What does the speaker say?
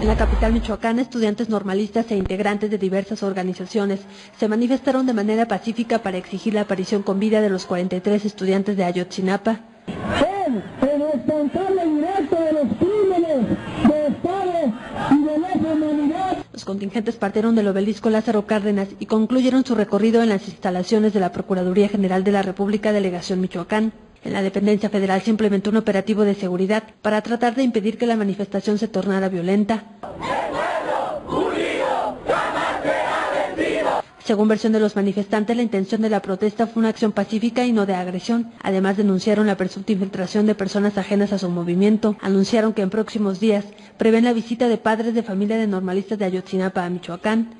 En la capital michoacana, estudiantes normalistas e integrantes de diversas organizaciones se manifestaron de manera pacífica para exigir la aparición con vida de los 43 estudiantes de Ayotzinapa. El responsable directo de los crímenes de Estado y de la humanidad. Los contingentes partieron del obelisco Lázaro Cárdenas y concluyeron su recorrido en las instalaciones de la Procuraduría General de la República Delegación Michoacán. En la dependencia federal se implementó un operativo de seguridad para tratar de impedir que la manifestación se tornara violenta. Según versión de los manifestantes, la intención de la protesta fue una acción pacífica y no de agresión. Además, denunciaron la presunta infiltración de personas ajenas a su movimiento. Anunciaron que en próximos días prevén la visita de padres de familia de normalistas de Ayotzinapa a Michoacán.